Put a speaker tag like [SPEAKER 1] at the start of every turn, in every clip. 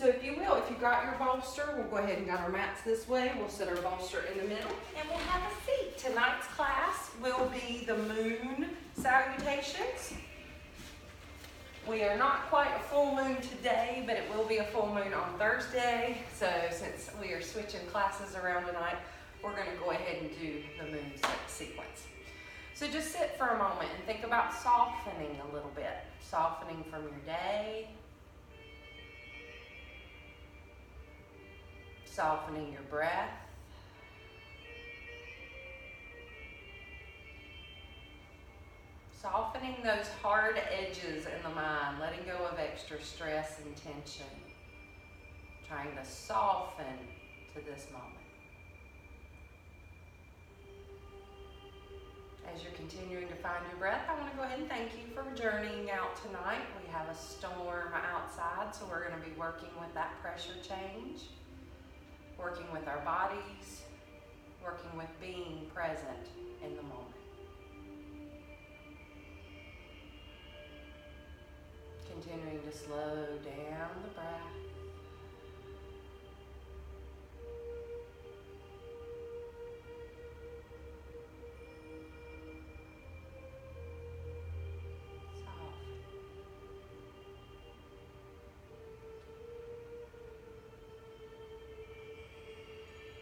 [SPEAKER 1] So if you will, if you got your bolster, we'll go ahead and got our mats this way. We'll set our bolster in the middle and we'll have a seat. Tonight's class will be the moon salutations. We are not quite a full moon today, but it will be a full moon on Thursday. So since we are switching classes around tonight, we're gonna go ahead and do the moon sequence. So just sit for a moment and think about softening a little bit. Softening from your day, softening your breath. Softening those hard edges in the mind, letting go of extra stress and tension. Trying to soften to this moment. As you're continuing to find your breath, I want to go ahead and thank you for journeying out tonight. We have a storm outside, so we're going to be working with that pressure change working with our bodies, working with being present in the moment. Continuing to slow down the breath.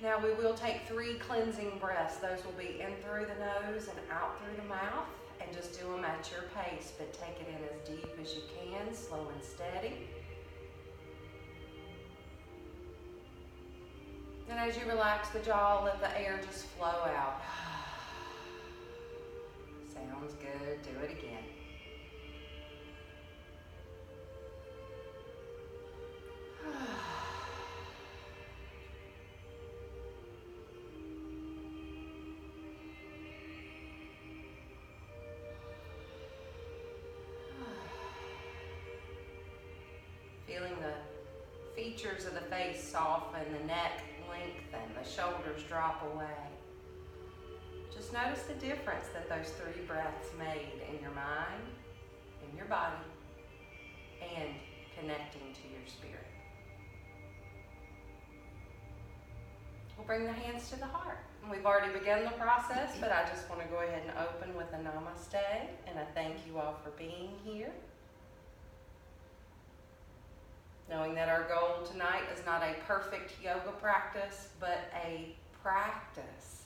[SPEAKER 1] Now we will take three cleansing breaths. Those will be in through the nose and out through the mouth. And just do them at your pace, but take it in as deep as you can, slow and steady. And as you relax the jaw, let the air just flow out. Sounds good. Do it again. features of the face soften, the neck lengthen, the shoulders drop away. Just notice the difference that those three breaths made in your mind, in your body, and connecting to your spirit. We'll bring the hands to the heart. We've already begun the process, but I just want to go ahead and open with a namaste, and I thank you all for being here knowing that our goal tonight is not a perfect yoga practice, but a practice.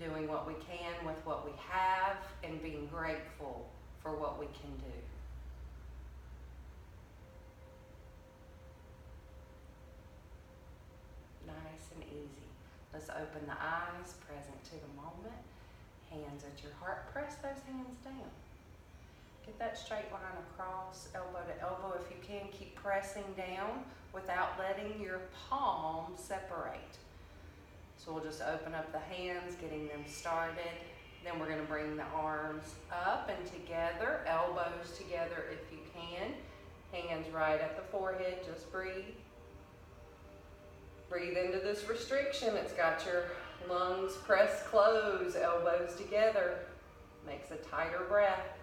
[SPEAKER 1] Doing what we can with what we have and being grateful for what we can do. Nice and easy. Let's open the eyes, present to the moment. Hands at your heart. Press those hands down. Get that straight line across, elbow to elbow. If you can, keep pressing down without letting your palm separate. So we'll just open up the hands, getting them started. Then we're going to bring the arms up and together, elbows together if you can. Hands right at the forehead, just breathe. Breathe into this restriction. It's got your lungs pressed close, elbows together. Makes a tighter breath.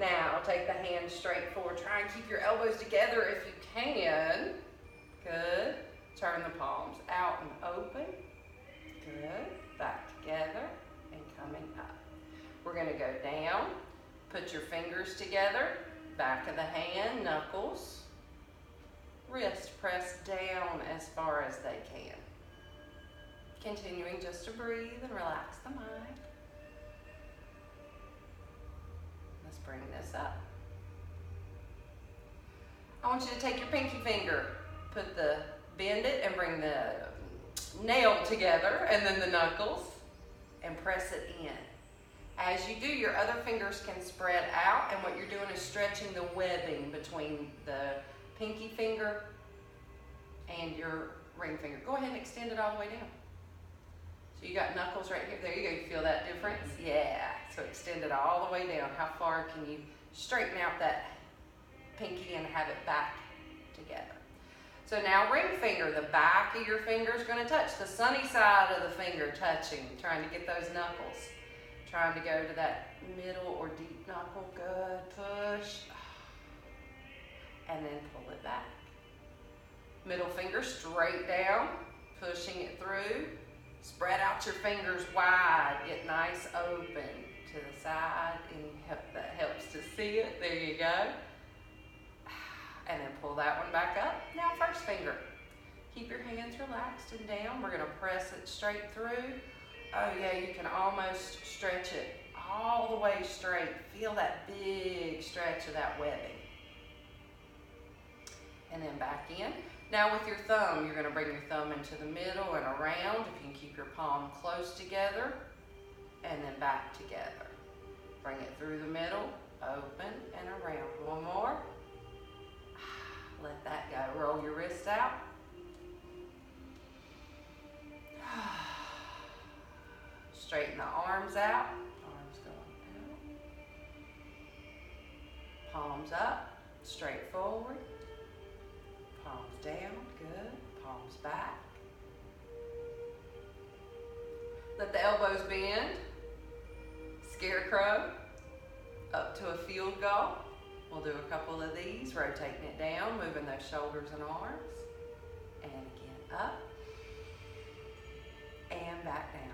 [SPEAKER 1] Now, take the hands straight forward. Try and keep your elbows together if you can. Good. Turn the palms out and open. Good. Back together and coming up. We're going to go down. Put your fingers together. Back of the hand, knuckles. Wrist press down as far as they can. Continuing just to breathe and relax the mind. Bring this up. I want you to take your pinky finger, put the, bend it and bring the nail together and then the knuckles and press it in. As you do, your other fingers can spread out and what you're doing is stretching the webbing between the pinky finger and your ring finger. Go ahead and extend it all the way down. So you got knuckles right here. There you go. You feel that difference? Yeah. So extend it all the way down. How far can you straighten out that pinky and have it back together? So now ring finger, the back of your finger is going to touch the sunny side of the finger touching, trying to get those knuckles. Trying to go to that middle or deep knuckle. Good. Push. and then pull it back. Middle finger straight down, pushing it through. Spread out your fingers wide, get nice open to the side, and help, that helps to see it. There you go. And then pull that one back up. Now first finger. Keep your hands relaxed and down. We're gonna press it straight through. Oh yeah, you can almost stretch it all the way straight. Feel that big stretch of that webbing. And then back in. Now with your thumb, you're gonna bring your thumb into the middle and around. If you can keep your palm close together and then back together. Bring it through the middle, open and around. One more. Let that go. Roll your wrist out. Straighten the arms out. Arms going out. Palms up, straight forward. Palms down, good. Palms back. Let the elbows bend. Scarecrow up to a field goal. We'll do a couple of these, rotating it down, moving those shoulders and arms. And again, up and back down.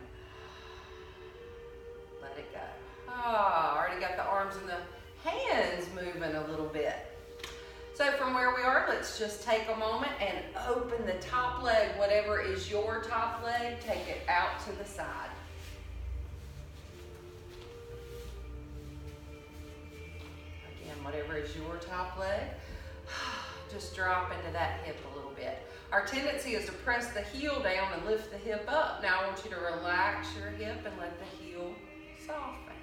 [SPEAKER 1] Let it go. Ah, oh, already got the arms and the hands moving a little bit. So from where we are, let's just take a moment and open the top leg, whatever is your top leg, take it out to the side. Again, whatever is your top leg, just drop into that hip a little bit. Our tendency is to press the heel down and lift the hip up. Now I want you to relax your hip and let the heel soften.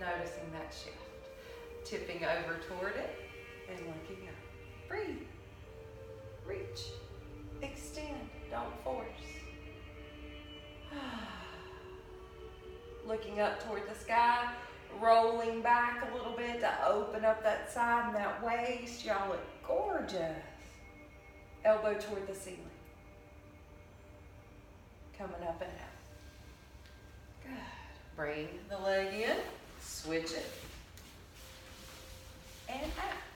[SPEAKER 1] Noticing that shift. Tipping over toward it and looking up. Breathe. Reach. Extend. Don't force. looking up toward the sky, rolling back a little bit to open up that side and that waist. Y'all look gorgeous elbow toward the ceiling. Coming up and out. Good. Bring the leg in, switch it, and out.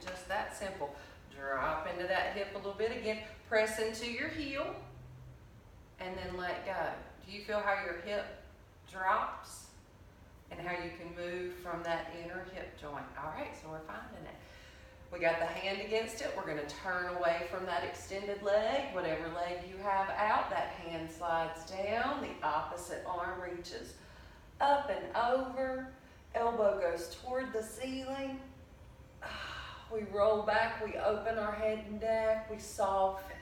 [SPEAKER 1] Just that simple. Drop into that hip a little bit again. Press into your heel, and then let go. Do you feel how your hip drops? And how you can move from that inner hip joint. All right, so we're finding it. We got the hand against it. We're going to turn away from that extended leg. Whatever leg you have out, that hand slides down. The opposite arm reaches up and over. Elbow goes toward the ceiling. Ah. We roll back. We open our head and neck. We soften.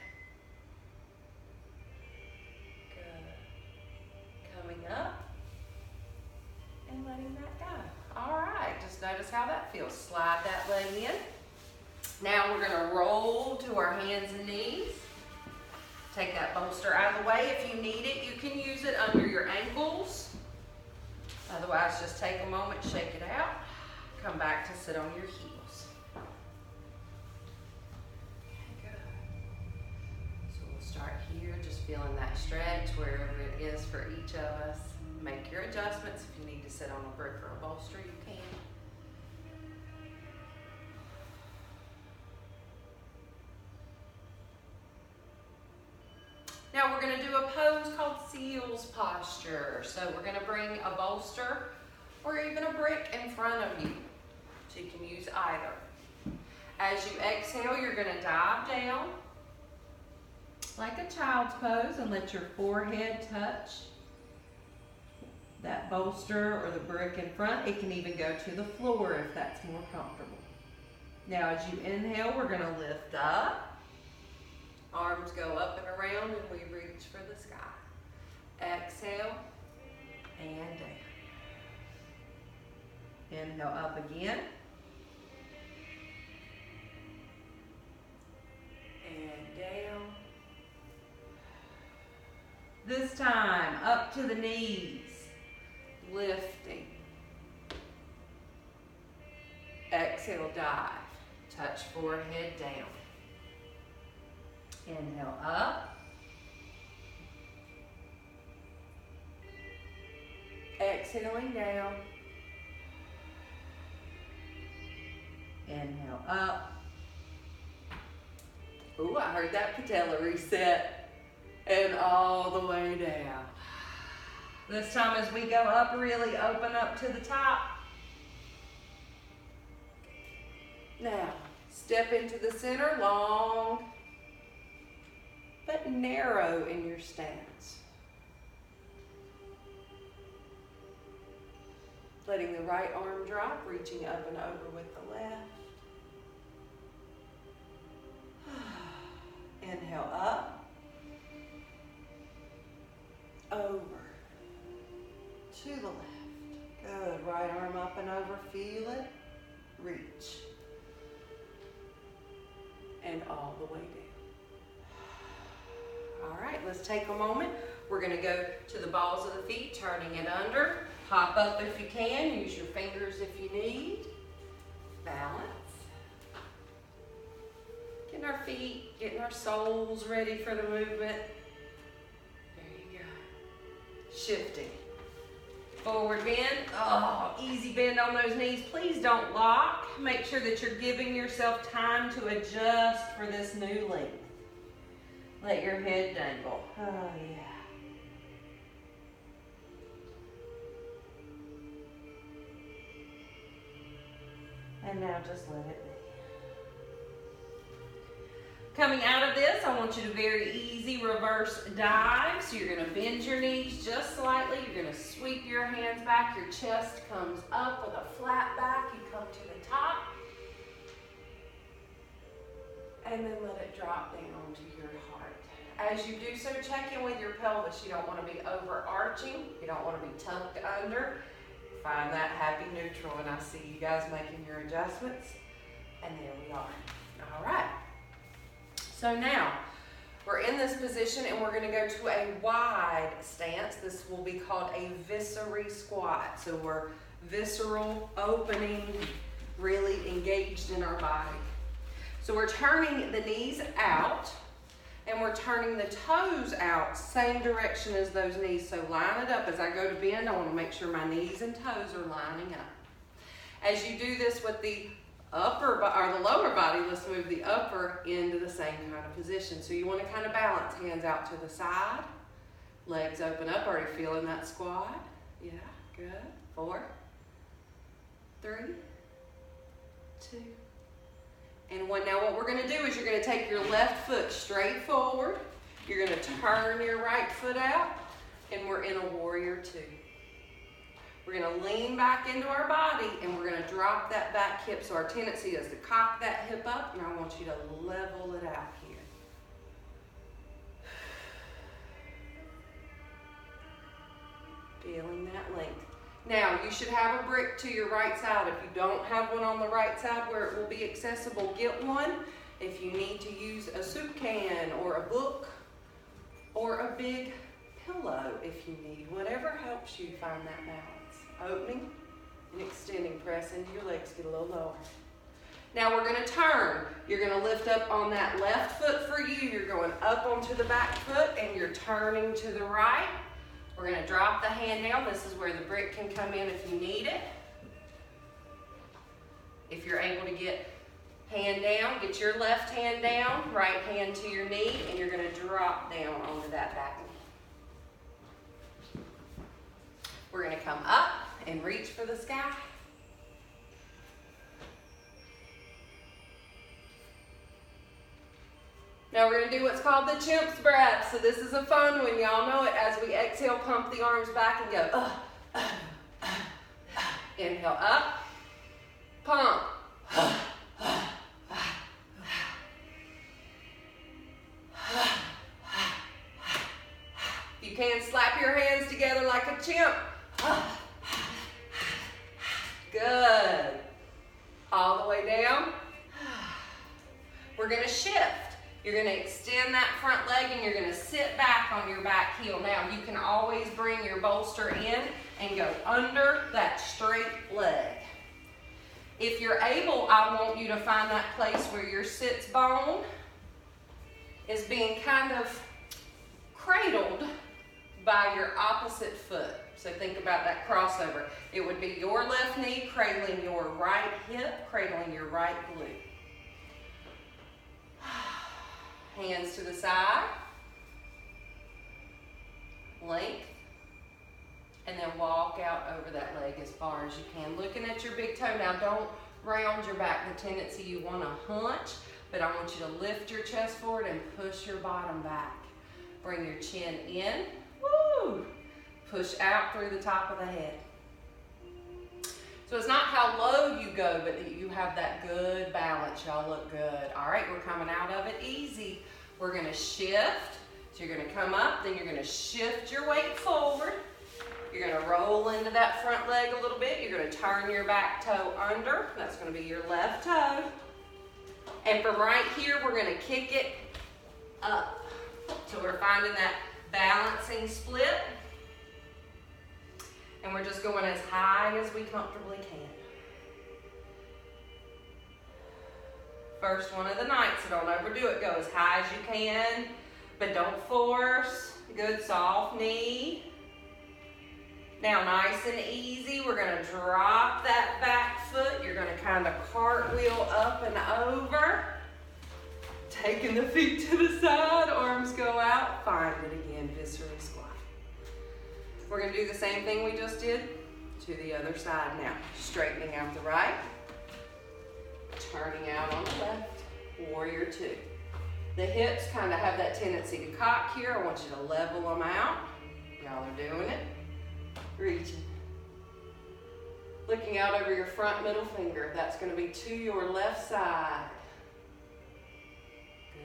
[SPEAKER 1] Good. Coming up and letting that go. All right. Just notice how that feels. Slide that leg in. Now we're gonna roll to our hands and knees. Take that bolster out of the way. If you need it, you can use it under your ankles. Otherwise, just take a moment, shake it out. Come back to sit on your heels. Start here, just feeling that stretch wherever it is for each of us. Make your adjustments. If you need to sit on a brick or a bolster, you can. Now we're gonna do a pose called seal's posture. So we're gonna bring a bolster or even a brick in front of you. So you can use either. As you exhale, you're gonna dive down like a child's pose and let your forehead touch that bolster or the brick in front. It can even go to the floor if that's more comfortable. Now as you inhale, we're gonna lift up. Arms go up and around and we reach for the sky. Exhale and down. Inhale up again. And down. This time, up to the knees. Lifting. Exhale, dive. Touch forehead down. Inhale up. Exhaling down. Inhale up. Ooh, I heard that patella reset. And all the way down. This time as we go up, really open up to the top. Now, step into the center, long but narrow in your stance. Letting the right arm drop, reaching up and over with the left. Inhale up, over, to the left. Good, right arm up and over, feel it, reach. And all the way down. All right, let's take a moment. We're gonna go to the balls of the feet, turning it under. Hop up if you can, use your fingers if you need. Balance. Getting our feet, getting our soles ready for the movement. Shifting. Forward bend. Oh, easy bend on those knees. Please don't lock. Make sure that you're giving yourself time to adjust for this new length. Let your head dangle. Oh, yeah. And now just let it. Coming out of this, I want you to very easy reverse dive. So you're gonna bend your knees just slightly. You're gonna sweep your hands back. Your chest comes up with a flat back. You come to the top. And then let it drop down to your heart. As you do so, check in with your pelvis. You don't want to be overarching. You don't want to be tucked under. Find that happy neutral, and I see you guys making your adjustments. And there we are. All right. So now, we're in this position and we're gonna go to a wide stance. This will be called a viscery squat. So we're visceral, opening, really engaged in our body. So we're turning the knees out and we're turning the toes out same direction as those knees. So line it up. As I go to bend, I want to make sure my knees and toes are lining up. As you do this with the upper or the lower body, let's move the upper into the same kind of position. So you want to kind of balance, hands out to the side, legs open up. Are you feeling that squat? Yeah, good. Four, three, two, and one. Now what we're gonna do is you're gonna take your left foot straight forward. You're gonna turn your right foot out and we're in a warrior two. We're gonna lean back into our body and we're gonna drop that back hip. So our tendency is to cock that hip up and I want you to level it out here. Feeling that length. Now, you should have a brick to your right side. If you don't have one on the right side where it will be accessible, get one. If you need to use a soup can or a book or a big pillow if you need, whatever helps you find that balance. Opening and extending, press into your legs, get a little lower. Now we're gonna turn. You're gonna lift up on that left foot for you. You're going up onto the back foot and you're turning to the right. We're going to drop the hand down. This is where the brick can come in if you need it. If you're able to get hand down, get your left hand down, right hand to your knee, and you're going to drop down onto that back knee. We're to come up and reach for the sky. Now we're gonna do what's called the chimp's breath. So this is a fun one, y'all know it. As we exhale, pump the arms back and go, uh, uh, uh, Inhale up, pump. You can slap your hands together like a chimp. Good. All the way down. We're gonna shift. You're gonna extend that front leg and you're gonna sit back on your back heel. Now you can always bring your bolster in and go under that straight leg. If you're able, I want you to find that place where your sits bone is being kind of cradled by your opposite foot. So think about that crossover. It would be your left knee cradling your right hip, cradling your right glute. Hands to the side. Length. And then walk out over that leg as far as you can. Looking at your big toe. Now don't round your back. The tendency you want to hunch, but I want you to lift your chest forward and push your bottom back. Bring your chin in. Woo! Push out through the top of the head. So it's not how low you go, but that you have that good balance. Y'all look good. All right, we're coming out of it easy. We're gonna shift. So you're gonna come up, then you're gonna shift your weight forward. You're gonna roll into that front leg a little bit. You're gonna turn your back toe under. That's gonna be your left toe. And from right here, we're gonna kick it up. So we're finding that balancing split. And we're just going as high as we comfortably can. First one of the night, so don't overdo it. Go as high as you can, but don't force. Good soft knee. Now nice and easy, we're gonna drop that back foot. You're gonna kind of cartwheel up and over. Taking the feet to the side, arms go out, find it again, We're gonna do the same thing we just did to the other side now. Straightening out the right, turning out on the left, warrior two. The hips kind of have that tendency to cock here. I want you to level them out. Y'all are doing it. Reaching. Looking out over your front middle finger. That's gonna be to your left side.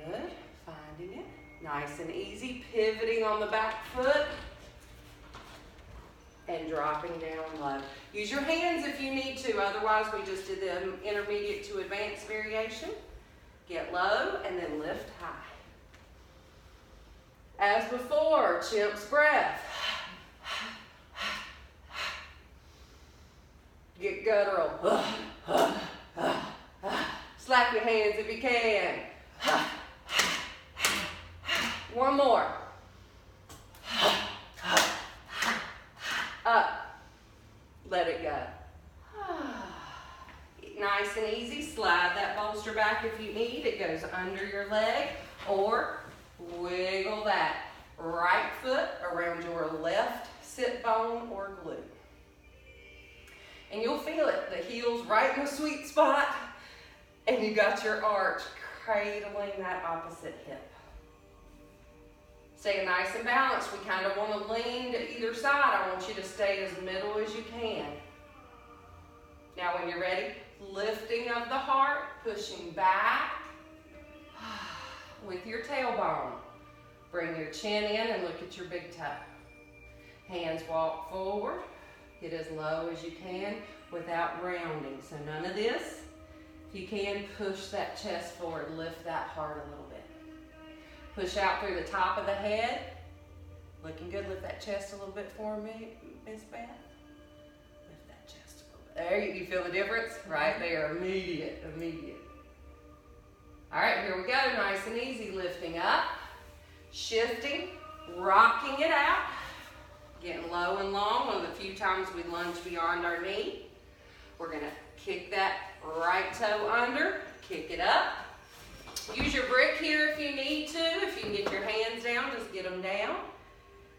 [SPEAKER 1] Good, finding it. Nice and easy, pivoting on the back foot and dropping down low. Use your hands if you need to, otherwise we just did the intermediate to advanced variation. Get low and then lift high. As before, chimp's breath. Get guttural. Slap your hands if you can. One more. Up. Let it go. Nice and easy. Slide that bolster back if you need. It goes under your leg or wiggle that right foot around your left sit bone or glute. And you'll feel it. The heel's right in the sweet spot and you got your arch cradling that opposite hip. Stay nice and balanced. We kind of want to lean to either side. I want you to stay as middle as you can. Now when you're ready, lifting of the heart, pushing back with your tailbone. Bring your chin in and look at your big toe. Hands walk forward. Get as low as you can without rounding. So none of this. If you can, push that chest forward. Lift that heart a little. Push out through the top of the head. Looking good. Lift that chest a little bit for me, Miss Beth. Lift that chest a little bit. There, you feel the difference? Right there, immediate, immediate. All right, here we go. Nice and easy. Lifting up, shifting, rocking it out. Getting low and long. One of the few times we lunge beyond our knee. We're gonna kick that right toe under, kick it up. Use your brick here if you need to. If you can get your hands down, just get them down.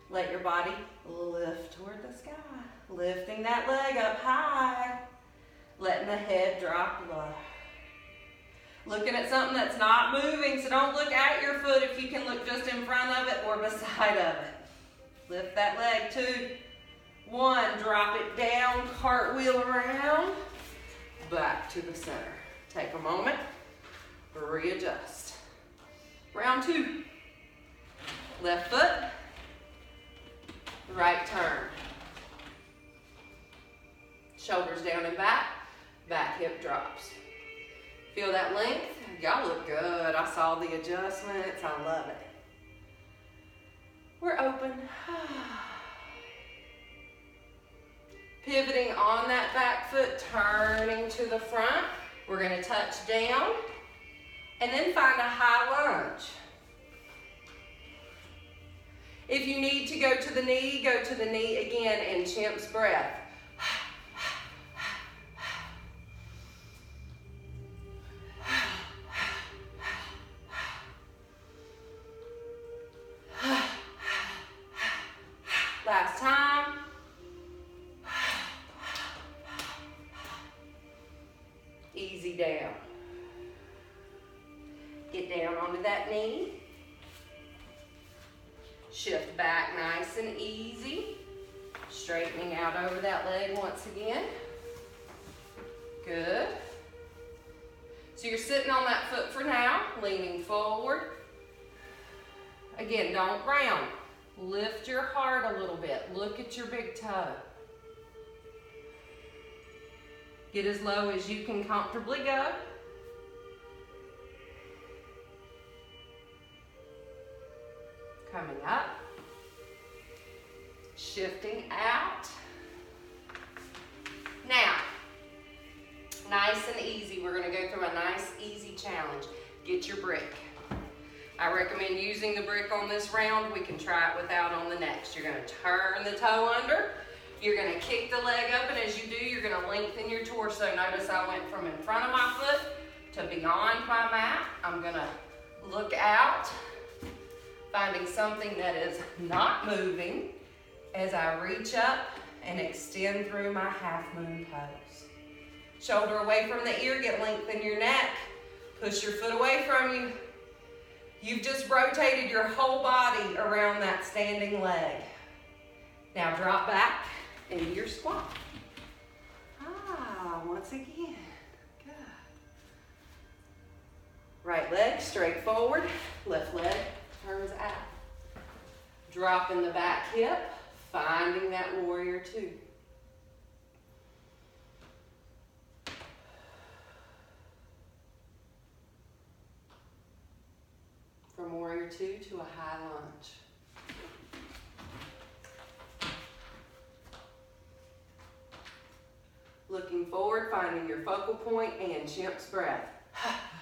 [SPEAKER 1] Let your body lift toward the sky. Lifting that leg up high. Letting the head drop low. Looking at something that's not moving, so don't look at your foot if you can look just in front of it or beside of it. Lift that leg, two, one, drop it down, cartwheel around, back to the center. Take a moment, readjust. Round two. Left foot, right turn. Shoulders down and back, back hip drops. Feel that length? Y'all look good. I saw the adjustments. I love it. We're open. Pivoting on that back foot, turning to the front. We're going to touch down and then find a high lunge. If you need to go to the knee, go to the knee again in chimp's breath. Once again. Good. So you're sitting on that foot for now, leaning forward. Again, don't round. Lift your heart a little bit. Look at your big toe. Get as low as you can comfortably go. Coming up. Shifting out. Nice and easy. We're going to go through a nice, easy challenge. Get your brick. I recommend using the brick on this round. We can try it without on the next. You're going to turn the toe under. You're going to kick the leg up, and as you do, you're going to lengthen your torso. Notice I went from in front of my foot to beyond my mat. I'm going to look out, finding something that is not moving as I reach up and extend through my half moon pose. Shoulder away from the ear, get length in your neck. Push your foot away from you. You've just rotated your whole body around that standing leg. Now drop back into your squat. Ah, once again. Good. Right leg straight forward, left leg turns out. Dropping the back hip, finding that warrior two. From warrior two to a high lunge. Looking forward, finding your focal point and chimp's breath.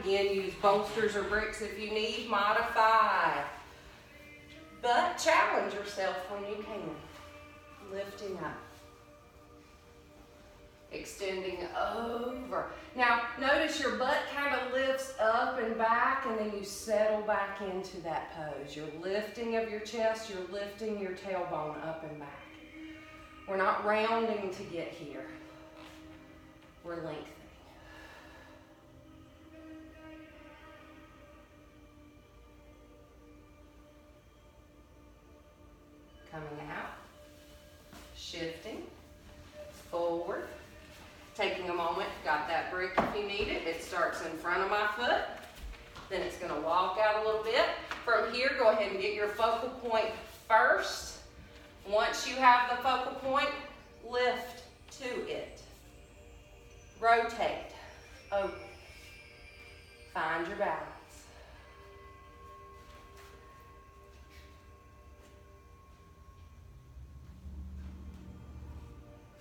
[SPEAKER 1] again, use bolsters or bricks if you need, modify. But challenge yourself when you can. Lifting up. Extending over. Now, notice your butt kind of lifts up and back, and then you settle back into that pose. You're lifting of your chest, you're lifting your tailbone up and back. We're not rounding to get here. We're lengthening. Coming out, shifting, forward, taking a moment, got that brick if you need it. It starts in front of my foot, then it's gonna walk out a little bit. From here, go ahead and get your focal point first. Once you have the focal point, lift to it. Rotate, open. Find your balance.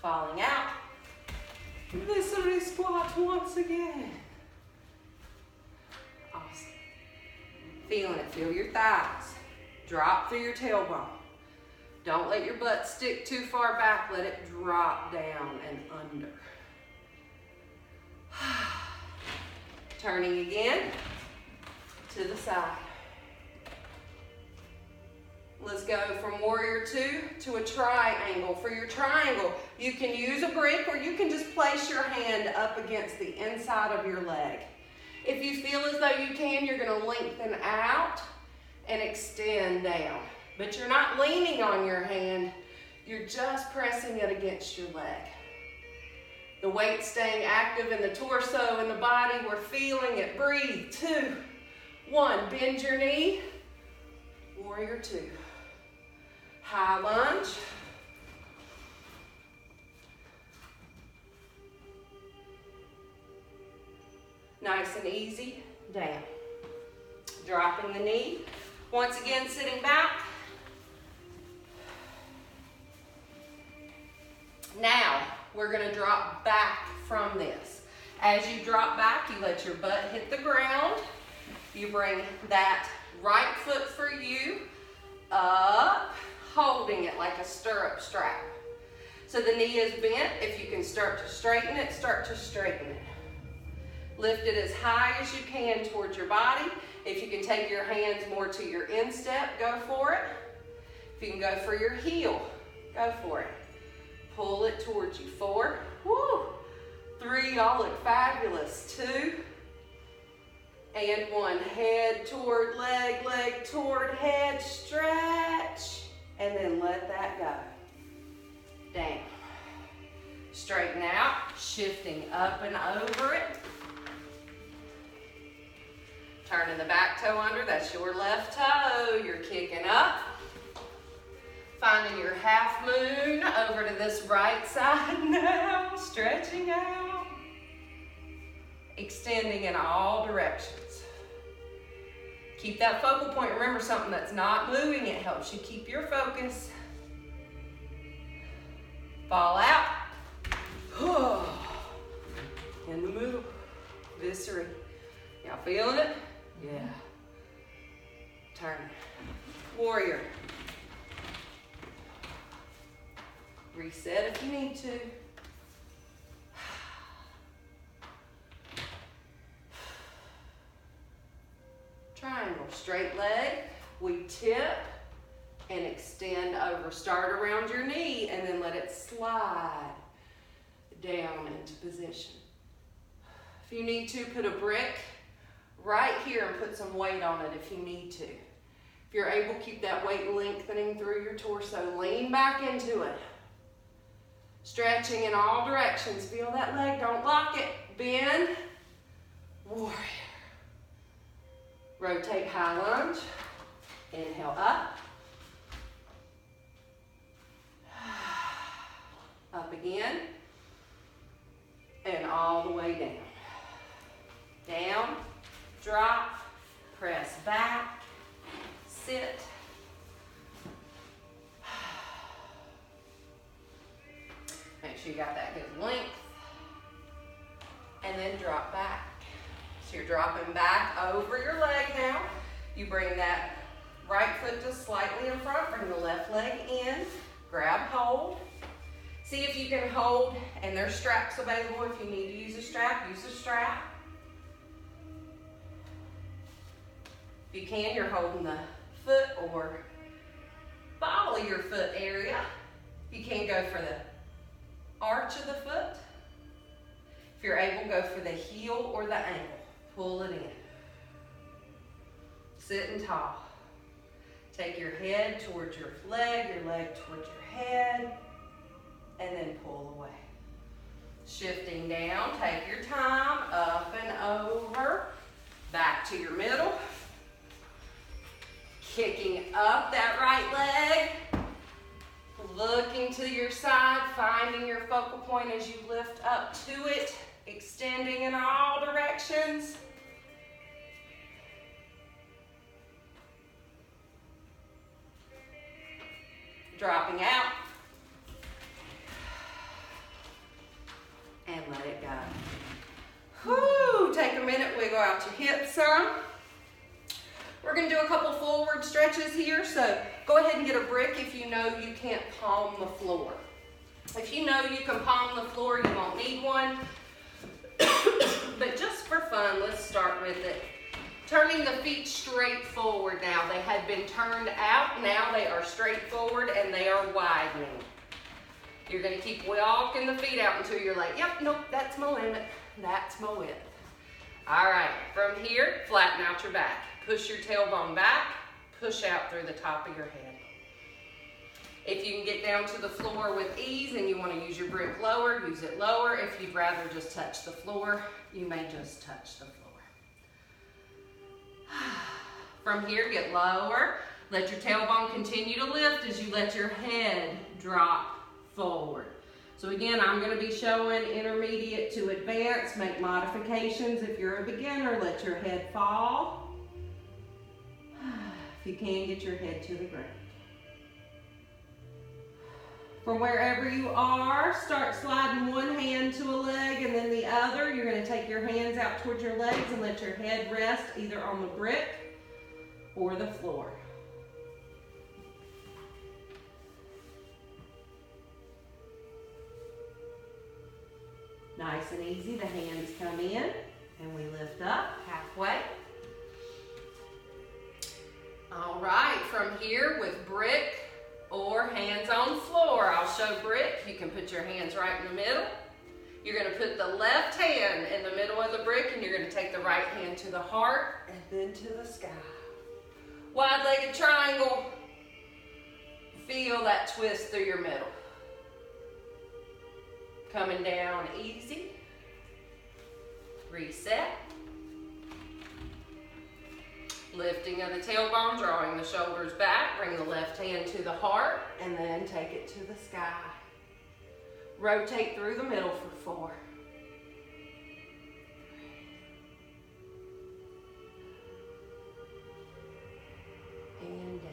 [SPEAKER 1] Falling out. Misery squat once again. Awesome. Feeling it. Feel your thighs. Drop through your tailbone. Don't let your butt stick too far back. Let it drop down and under. Turning again to the side. Let's go from warrior two to a triangle. For your triangle, you can use a brick or you can just place your hand up against the inside of your leg. If you feel as though you can, you're gonna lengthen out and extend down. But you're not leaning on your hand, you're just pressing it against your leg. The weight staying active in the torso and the body, we're feeling it. Breathe, two, one, bend your knee, warrior two. High lunge. Nice and easy down. Dropping the knee. Once again, sitting back. Now, we're gonna drop back from this. As you drop back, you let your butt hit the ground. You bring that right foot for you up, holding it like a stirrup strap. So the knee is bent. If you can start to straighten it, start to straighten it. Lift it as high as you can towards your body. If you can take your hands more to your instep, go for it. If you can go for your heel, go for it. Pull it towards you. Four, woo, three, y'all look fabulous. Two, and one. Head toward leg, leg toward head, stretch, and then let that go. Down. Straighten out, shifting up and over it. Turning the back toe under, that's your left toe. You're kicking up. Finding your half moon over to this right side now, stretching out. Extending in all directions. Keep that focal point. Remember something that's not moving, it helps you keep your focus. Fall out. In the middle. Viscera. Y'all feeling it? Yeah. Turn. Warrior. Reset if you need to. Straight leg. We tip and extend over. Start around your knee and then let it slide down into position. If you need to, put a brick right here and put some weight on it if you need to. If you're able, to keep that weight lengthening through your torso. Lean back into it. Stretching in all directions. Feel that leg, don't lock it. Bend, warrior. Rotate high lunge. Inhale up. Up again. And all the way down. Down, drop, press back, sit. Make sure you got that good length. And then drop back. So you're dropping back over your leg now. You bring that right foot just slightly in front, bring the left leg in, grab hold. See if you can hold, and there's straps available if you need to use a strap, use a strap. If you can, you're holding the foot or ball of your foot area. If You can go for the arch of the foot. If you're able, go for the heel or the ankle. Pull it in. Sitting tall. Take your head towards your leg, your leg towards your head, and then pull away. Shifting down, take your time, up and over, back to your middle. Kicking up that right leg, looking to your side, finding your focal point as you lift up to it, extending in all directions. Dropping out. And let it go. Whoo, take a minute, wiggle out your hips some. We're gonna do a couple forward stretches here, so go ahead and get a brick if you know you can't palm the floor. If you know you can palm the floor, you won't need one. but just for fun, let's start with it. Turning the feet straight forward now. They had been turned out, now they are straight forward and they are widening. You're gonna keep walking the feet out until you're like, yep, nope, that's my limit. That's my width. All right, from here, flatten out your back. Push your tailbone back, push out through the top of your head. If you can get down to the floor with ease and you want to use your brick lower, use it lower. If you'd rather just touch the floor, you may just touch the floor. From here, get lower. Let your tailbone continue to lift as you let your head drop forward. So again, I'm gonna be showing intermediate to advanced. Make modifications. If you're a beginner, let your head fall. If you can, get your head to the ground. From wherever you are, start sliding one hand to a leg and then the other. You're gonna take your hands out towards your legs and let your head rest either on the brick or the floor. Nice and easy, the hands come in and we lift up halfway. All right, from here with brick or hands on floor. I'll show brick. You can put your hands right in the middle. You're gonna put the left hand in the middle of the brick and you're gonna take the right hand to the heart and then to the sky. Wide-legged triangle. Feel that twist through your middle. Coming down easy. Reset. Lifting of the tailbone, drawing the shoulders back. Bring the left hand to the heart and then take it to the sky. Rotate through the middle for four. And down.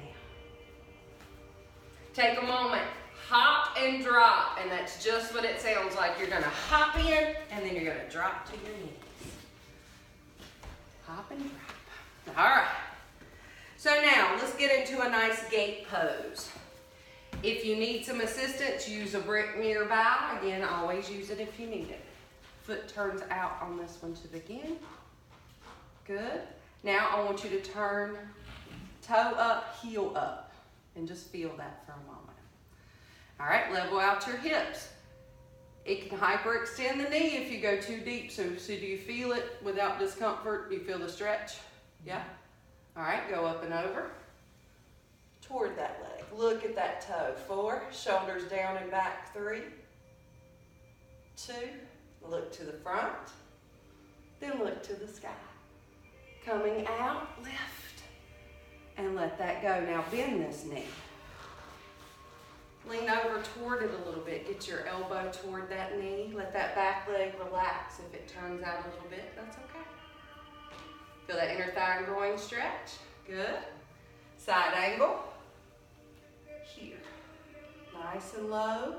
[SPEAKER 1] Take a moment, hop and drop, and that's just what it sounds like. You're gonna hop in, and then you're gonna drop to your knees. Hop and drop. All right. So now, let's get into a nice gate pose. If you need some assistance, use a brick nearby. Again, always use it if you need it. Foot turns out on this one to begin. Good. Now I want you to turn toe up, heel up, and just feel that for a moment. All right, level out your hips. It can hyperextend the knee if you go too deep. So, so do you feel it without discomfort? Do you feel the stretch? Yeah? All right, go up and over. Toward that leg. Look at that toe. Four, shoulders down and back. Three, two, look to the front. Then look to the sky. Coming out, lift, and let that go. Now bend this knee. Lean over toward it a little bit. Get your elbow toward that knee. Let that back leg relax. If it turns out a little bit, that's okay. Feel that inner thigh and groin stretch. Good. Side angle. Here. Nice and low.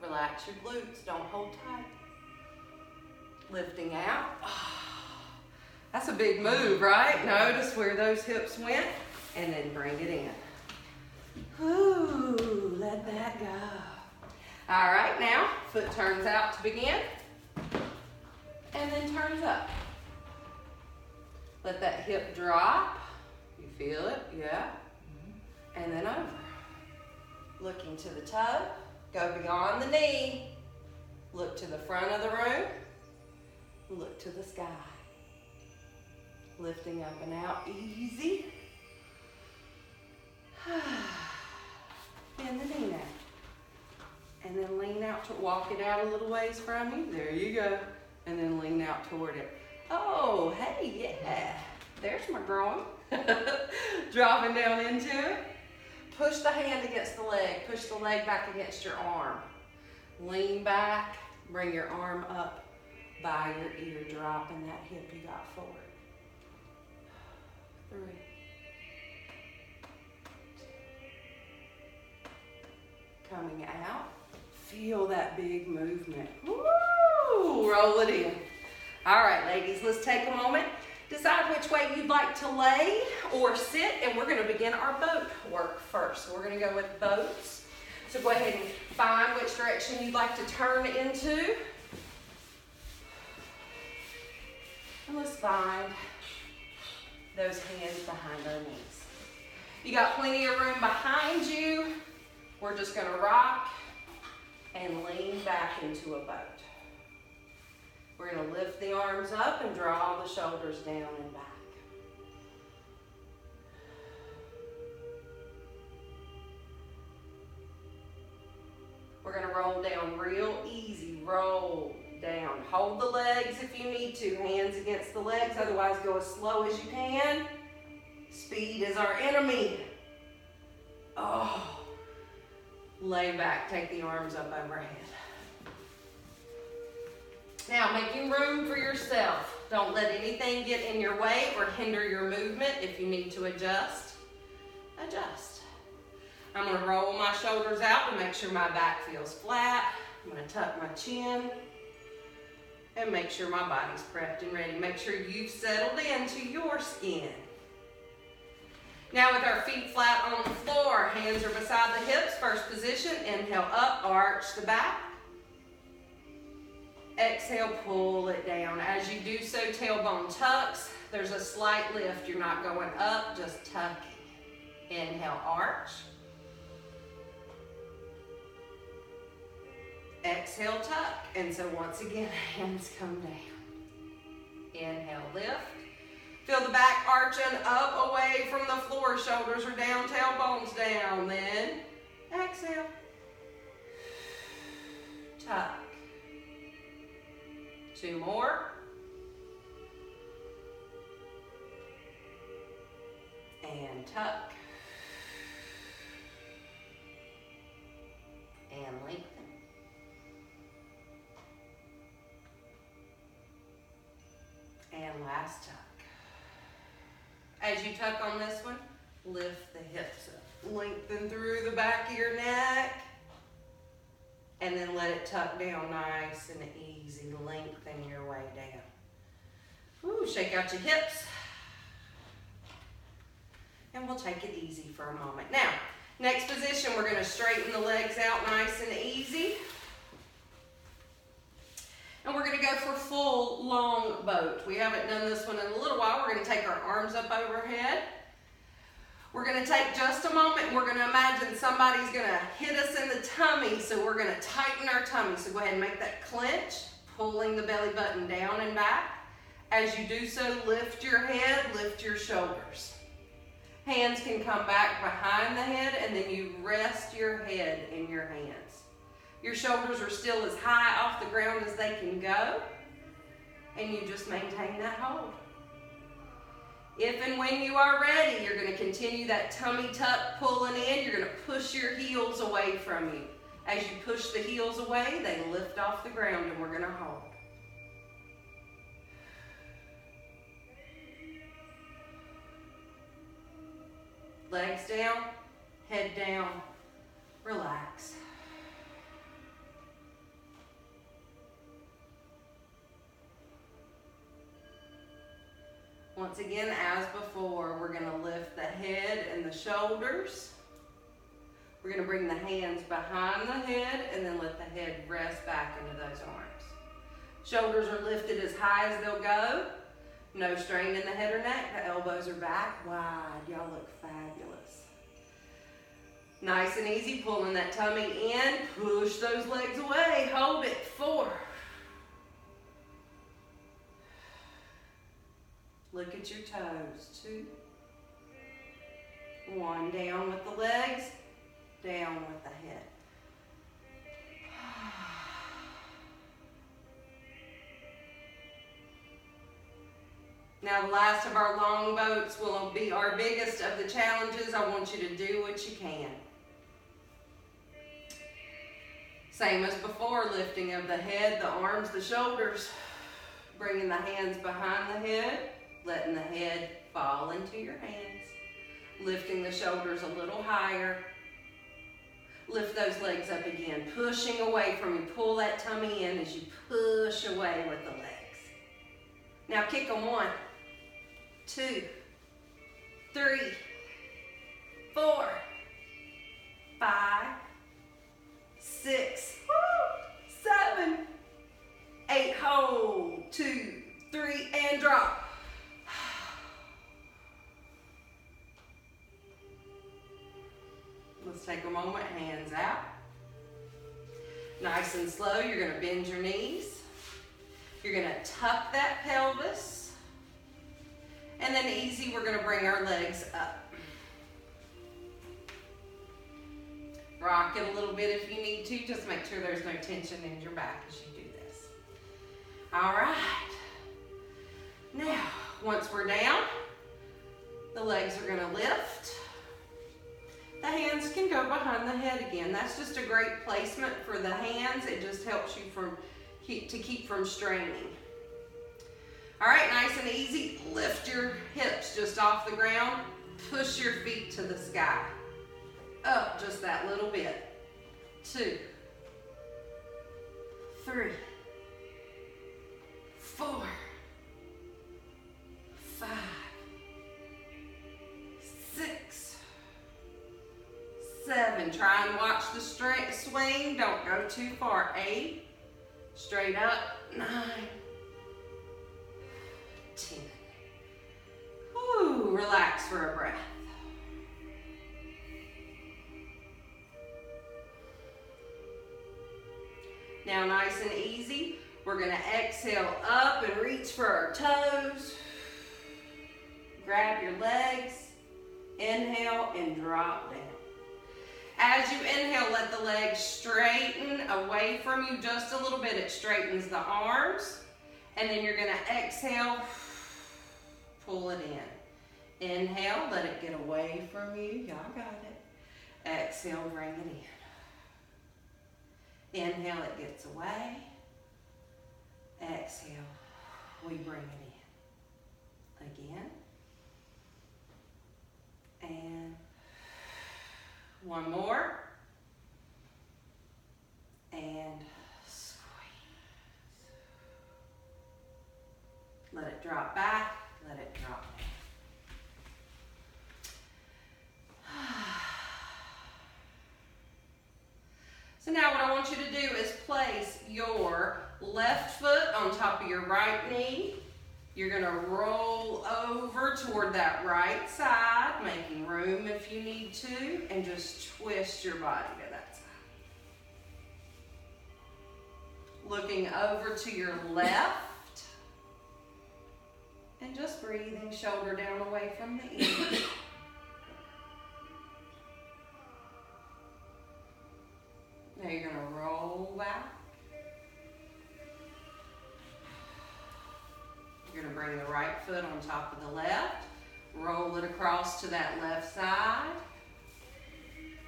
[SPEAKER 1] Relax your glutes. Don't hold tight. Lifting out. That's a big move, right? Notice where those hips went and then bring it in. Ooh, let that go. All right, now foot turns out to begin and then turns up. Let that hip drop. You feel it? Yeah. Mm-hmm. And then over. Looking to the toe. Go beyond the knee. Look to the front of the room. Look to the sky. Lifting up and out easy. Bend the knee now. And then lean out to walk it out a little ways from you. There you go. And then lean out toward it. Oh, hey, yeah. There's my groin. Dropping down into it. Push the hand against the leg. Push the leg back against your arm. Lean back. Bring your arm up by your ear. Dropping that hip you got forward. Three. Coming out. Feel that big movement. Woo! Roll it in. All right, ladies, let's take a moment. Decide which way you'd like to lay or sit, and we're going to begin our boat work first. We're going to go with boats. So go ahead and find which direction you'd like to turn into. And let's find those hands behind our knees. You got plenty of room behind you. We're just going to rock and lean back into a boat. We're going to lift the arms up and draw the shoulders down and back. We're going to roll down real easy. Roll down. Hold the legs if you need to. Hands against the legs. Otherwise, go as slow as you can. Speed is our enemy. Oh. Lay back, take the arms up overhead. Now, making room for yourself. Don't let anything get in your way or hinder your movement. If you need to adjust, adjust. I'm gonna roll my shoulders out to make sure my back feels flat. I'm gonna tuck my chin and make sure my body's prepped and ready. Make sure you've settled into your skin. Now with our feet flat on the floor, hands are beside the hips, first position, inhale up, arch the back. Exhale, pull it down. As you do so, tailbone tucks. There's a slight lift. You're not going up, just tucking. Inhale, arch. Exhale, tuck. And so once again, hands come down. Inhale, lift. Feel the back arching up away from the floor. Shoulders are down, tailbones down. Then exhale. Tuck. Two more. And tuck. And lengthen. And last tuck. As you tuck on this one, lift the hips up. Lengthen through the back of your neck. And then let it tuck down nice and easy. Lengthen your way down. Ooh, shake out your hips. And we'll take it easy for a moment. Now, next position, we're gonna straighten the legs out nice and easy. And we're gonna go for full long boat. We haven't done this one in a little while. We're gonna take our arms up overhead. We're gonna take just a moment and we're gonna imagine somebody's gonna hit us in the tummy. So we're gonna tighten our tummy. So go ahead and make that clench, pulling the belly button down and back. As you do so, lift your head, lift your shoulders. Hands can come back behind the head and then you rest your head in your hands. Your shoulders are still as high off the ground as they can go. And you just maintain that hold. If and when you are ready, you're going to continue that tummy tuck pulling in. You're going to push your heels away from you. As you push the heels away, they lift off the ground and we're going to hold. Legs down, head down, relax. Once again, as before, we're gonna lift the head and the shoulders. We're gonna bring the hands behind the head and then let the head rest back into those arms. Shoulders are lifted as high as they'll go. No strain in the head or neck. The elbows are back wide. Y'all look fabulous. Nice and easy, pulling that tummy in. Push those legs away. Hold it. Four. Look at your toes. Two. One. Down with the legs. Down with the head. Now the last of our long boats will be our biggest of the challenges. I want you to do what you can. Same as before, lifting of the head, the arms, the shoulders. Bringing the hands behind the head, letting the head fall into your hands. Lifting the shoulders a little higher. Lift those legs up again, pushing away from you. Pull that tummy in as you push away with the legs. Now kick them one, two, three, four, five, six, seven, eight, hold, two, three, and drop. Take a moment, hands out. Nice and slow, you're gonna bend your knees. You're gonna tuck that pelvis. And then easy, we're gonna bring our legs up. Rock it a little bit if you need to. Just make sure there's no tension in your back as you do this. All right. Now, once we're down, The legs are gonna lift. The hands can go behind the head again. That's just a great placement for the hands. It just helps you from keep, to keep from straining. All right, nice and easy. Lift your hips just off the ground. Push your feet to the sky. Up just that little bit. Two, three, four, five, six, seven. Try and watch the straight swing. Don't go too far. Eight, straight up. Nine, ten. Whew, relax for a breath. Now nice and easy, we're gonna exhale up and reach for our toes. Grab your legs, inhale and drop down. As you inhale, let the legs straighten away from you just a little bit. It straightens the arms. And then you're gonna exhale, pull it in. Inhale, let it get away from you. Y'all got it. Exhale, bring it in. Inhale, it gets away. Exhale, we bring it in. Again. And one more. And Let it drop back, let it drop down. So now what I want you to do is place your left foot on top of your right knee. You're gonna roll over toward that right side, making room if you need to, and just twist your body to that side. Looking over to your left, and just breathing shoulder down away from the ear. now you're going to roll back. You're going to bring the right foot on top of the left. Roll it across to that left side.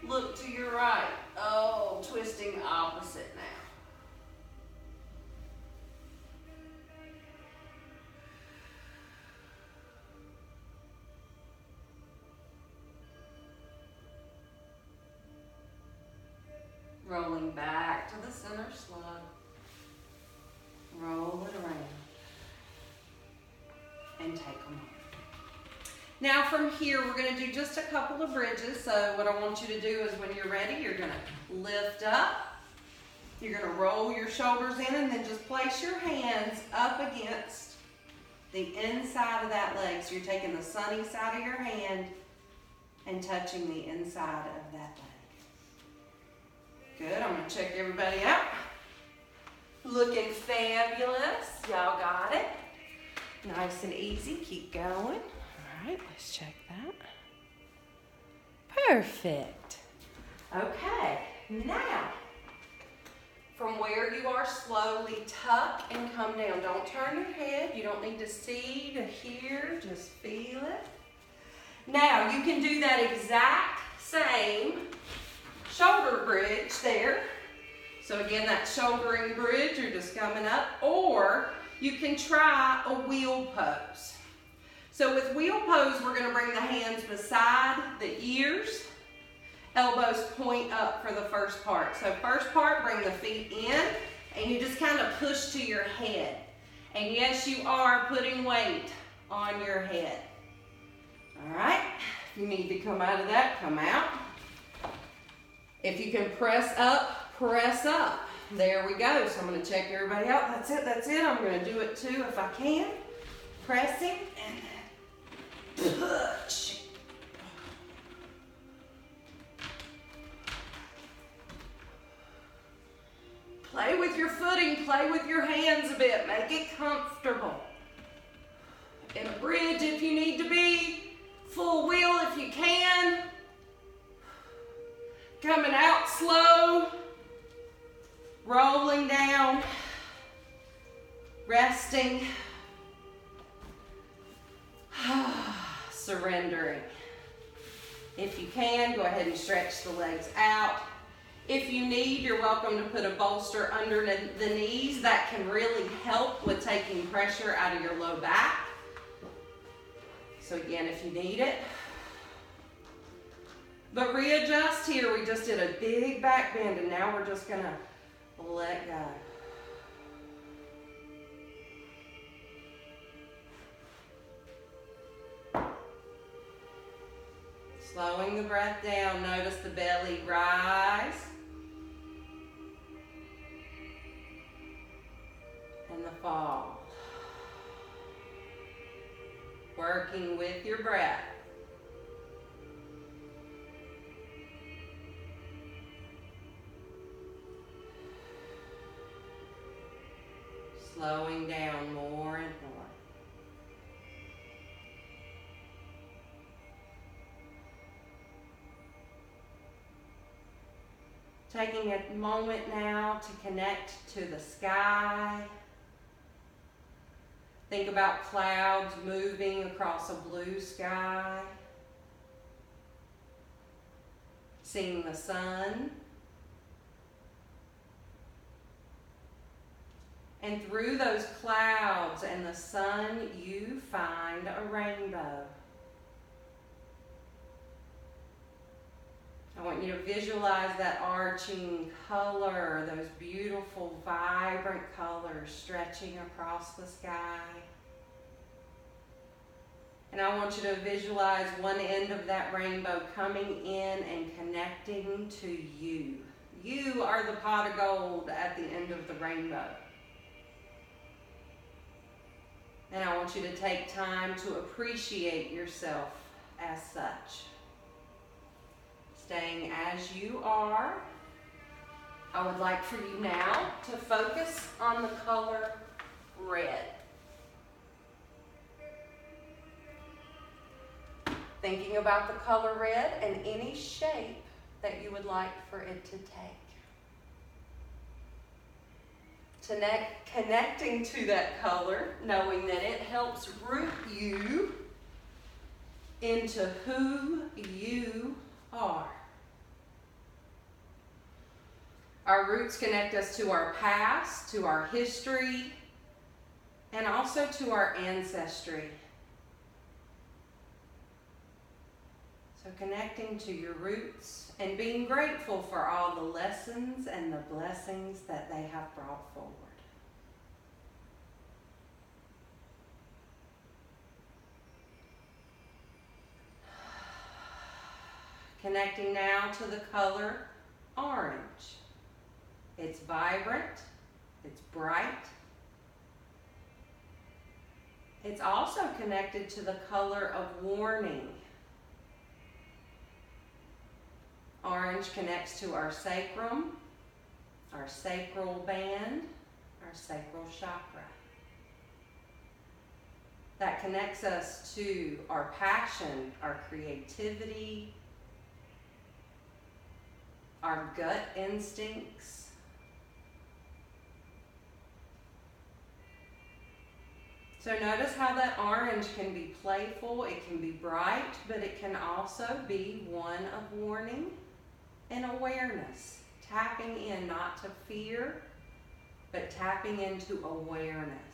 [SPEAKER 1] Look to your right. Oh, twisting opposite now. Rolling back to the center slug. Roll it. And take them. Now from here, we're gonna do just a couple of bridges. So what I want you to do is when you're ready, you're gonna lift up. You're gonna roll your shoulders in and then just place your hands up against the inside of that leg. So you're taking the sunny side of your hand and touching the inside of that leg. Good, I'm gonna check everybody out. Looking fabulous, y'all got it. Nice and easy, keep going. All right, let's check that. Perfect. Okay, now, from where you are, slowly tuck and come down. Don't turn your head. You don't need to see, to hear, just feel it. Now, you can do that exact same shoulder bridge there. So again, that shouldering bridge, you're just coming up. Or you can try a wheel pose. So with wheel pose, we're gonna bring the hands beside the ears. Elbows point up for the first part. So first part, bring the feet in, and you just kind of push to your head. And yes, you are putting weight on your head. All right, if you need to come out of that, come out. If you can press up, press up. There we go. So I'm going to check everybody out. That's it, that's it. I'm going to do it too if I can. Pressing and push. Play with your footing, play with your hands a bit, make it comfortable. In a bridge if you need to be, full wheel if you can. Coming out slow, rolling down, resting. surrendering. If you can, go ahead and stretch the legs out. If you need, you're welcome to put a bolster under the knees. That can really help with taking pressure out of your low back. So again, if you need it. But readjust here. We just did a big back bend and now we're just gonna let go. Slowing the breath down, notice the belly rise. And the fall. Working with your breath. Slowing down more and more. Taking a moment now to connect to the sky. Think about clouds moving across a blue sky. Seeing the sun. And through those clouds and the sun, you find a rainbow. I want you to visualize that arching color, those beautiful, vibrant colors stretching across the sky. And I want you to visualize one end of that rainbow coming in and connecting to you. You are the pot of gold at the end of the rainbow. Want you to take time to appreciate yourself as such staying as you are. I would like for you now to focus on the color red. Thinking about the color red and any shape that you would like for it to take. Connect, connecting to that color, knowing that it helps root you into who you are. Our roots connect us to our past, to our history, and also to our ancestry. So, connecting to your roots and being grateful for all the lessons and the blessings that they have brought forward. Connecting now to the color orange. It's vibrant, it's bright. It's also connected to the color of warning. Orange connects to our sacrum, our sacral band, our sacral chakra. That connects us to our passion, our creativity, our gut instincts, So notice how that orange can be playful, it can be bright, but it can also be one of warning and awareness. Tapping in not to fear, but tapping into awareness.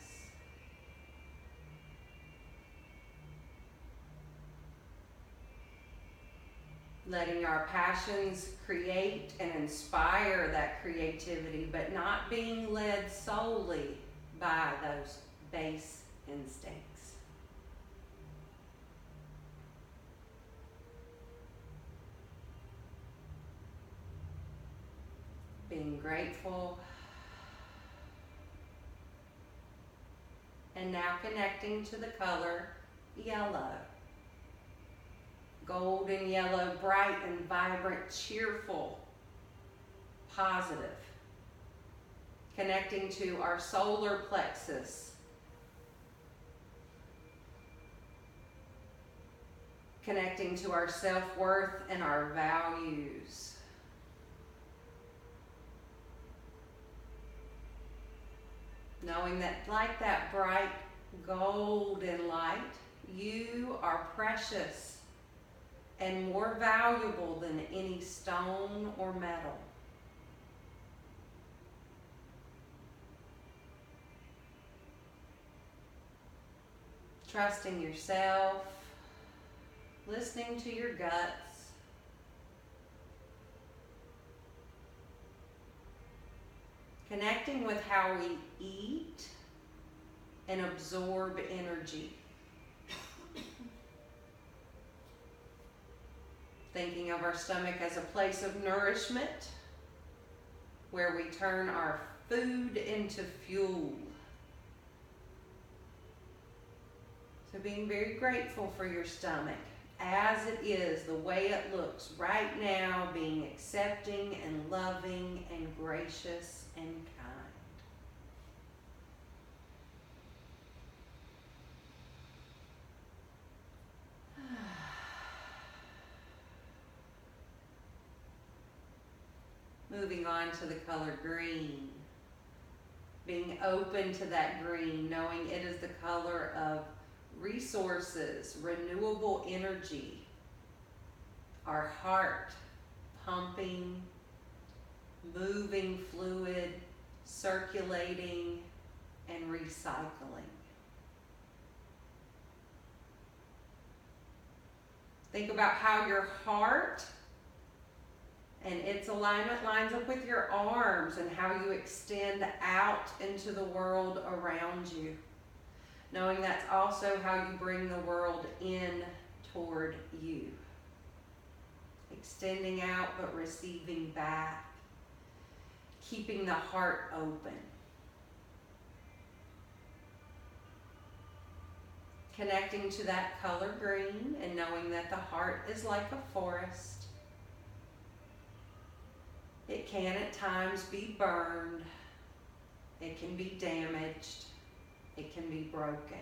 [SPEAKER 1] Letting our passions create and inspire that creativity, but not being led solely by those base instincts. Being grateful. And now connecting to the color yellow. Golden yellow, bright and vibrant, cheerful, positive. Connecting to our solar plexus, connecting to our self worth and our values. Knowing that, like that bright golden light, you are precious and more valuable than any stone or metal. Trusting yourself, listening to your guts, connecting with how we eat and absorb energy. Thinking of our stomach as a place of nourishment where we turn our food into fuel. So, being very grateful for your stomach as it is, the way it looks right now, being accepting and loving and gracious and kind. Moving on to the color green. Being open to that green, knowing it is the color of resources, renewable energy, our heart pumping, moving fluid, circulating, and recycling. Think about how your heart and its alignment lines up with your arms and how you extend out into the world around you. Knowing that's also how you bring the world in toward you. Extending out but receiving back. Keeping the heart open. Connecting to that color green and knowing that the heart is like a forest it can at times be burned. It can be damaged. It can be broken.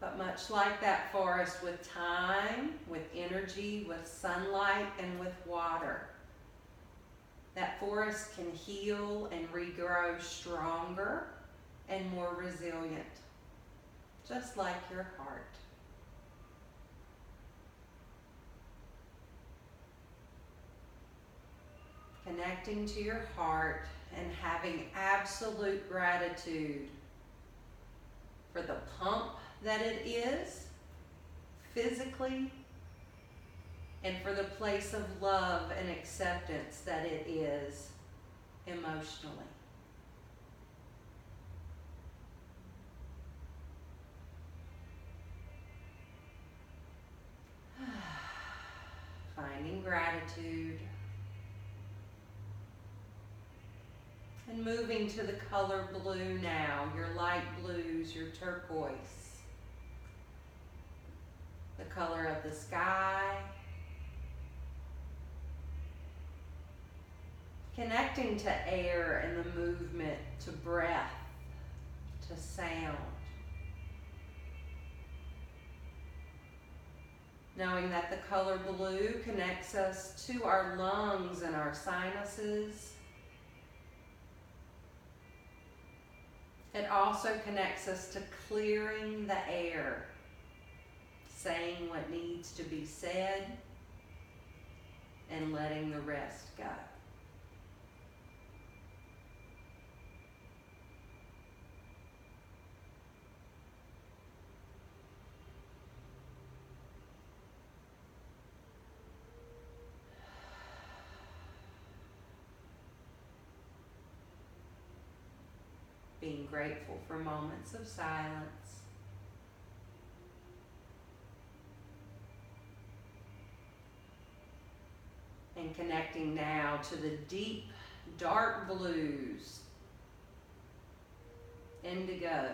[SPEAKER 1] But much like that forest, with time, with energy, with sunlight, and with water, that forest can heal and regrow stronger and more resilient, just like your heart. Connecting to your heart and having absolute gratitude for the pump that it is physically and for the place of love and acceptance that it is emotionally. Finding gratitude. And moving to the color blue now, your light blues, your turquoise. The color of the sky. Connecting to air and the movement, to breath, to sound. Knowing that the color blue connects us to our lungs and our sinuses It also connects us to clearing the air, saying what needs to be said, and letting the rest go. Being grateful for moments of silence. And connecting now to the deep, dark blues, indigo,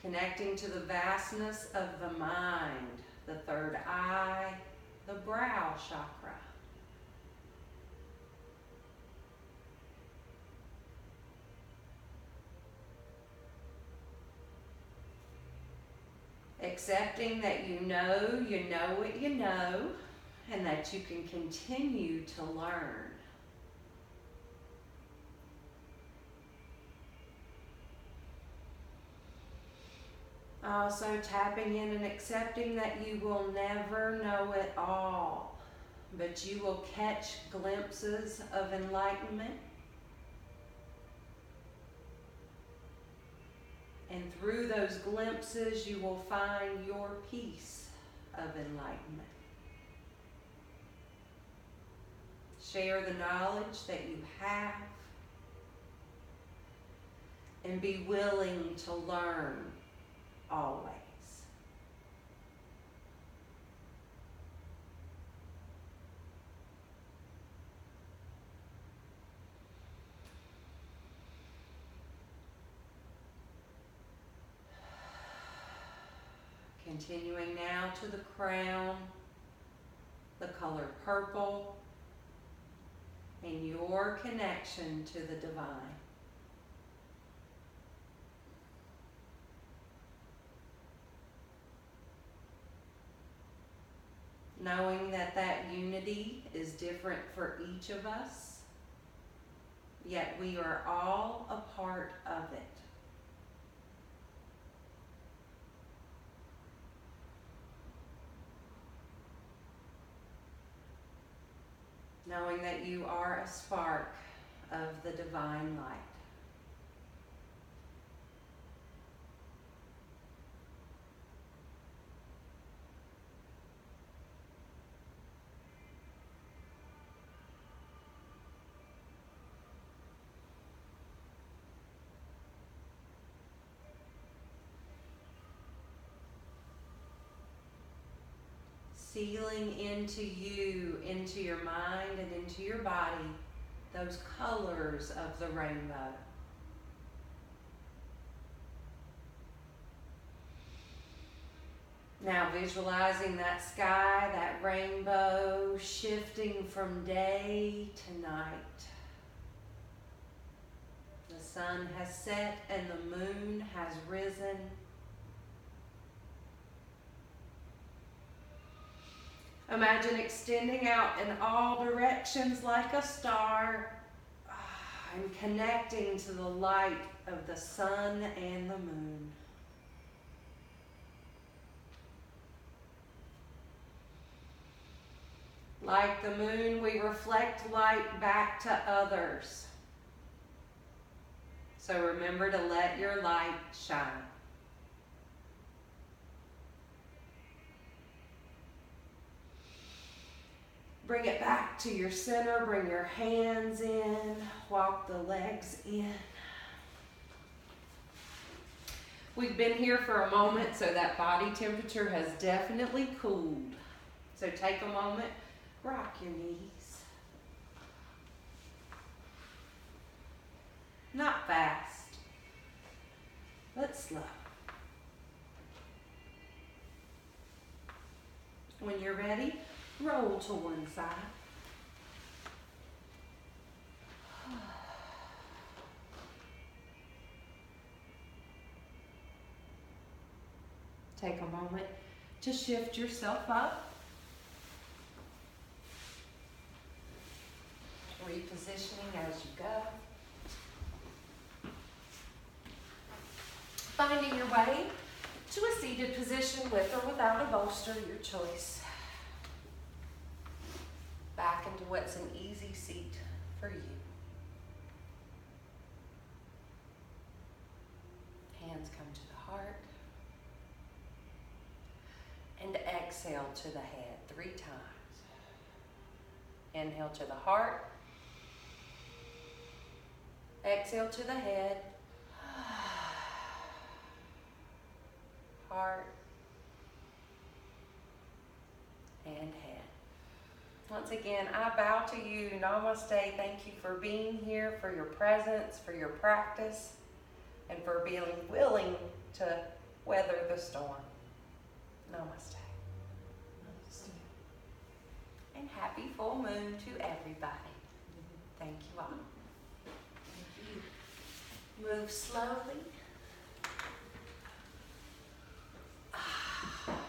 [SPEAKER 1] connecting to the vastness of the mind the third eye, the brow chakra. Accepting that you know, you know what you know, and that you can continue to learn. Also, tapping in and accepting that you will never know it all, but you will catch glimpses of enlightenment. And through those glimpses, you will find your piece of enlightenment. Share the knowledge that you have and be willing to learn always. Continuing now to the crown, the color purple, and your connection to the divine. Knowing that that unity is different for each of us, yet we are all a part of it. Knowing that you are a spark of the divine light. Sealing into you, into your mind and into your body, those colors of the rainbow. Now visualizing that sky, that rainbow shifting from day to night. The sun has set and the moon has risen. Imagine extending out in all directions like a star ah, and connecting to the light of the sun and the moon. Like the moon, we reflect light back to others. So remember to let your light shine. Bring it back to your center. Bring your hands in. Walk the legs in. We've been here for a moment, so that body temperature has definitely cooled. So take a moment, rock your knees. Not fast, but slow. When you're ready, Roll to one side. Take a moment to shift yourself up. Repositioning as you go. Finding your way to a seated position with or without a bolster, your choice back into what's an easy seat for you. Hands come to the heart. And exhale to the head three times. Inhale to the heart. Exhale to the head. Heart. And head. Once again, I bow to you. Namaste. Thank you for being here, for your presence, for your practice, and for being willing to weather the storm. Namaste. Namaste. And happy full moon to everybody. Thank you all. Move slowly. Ah.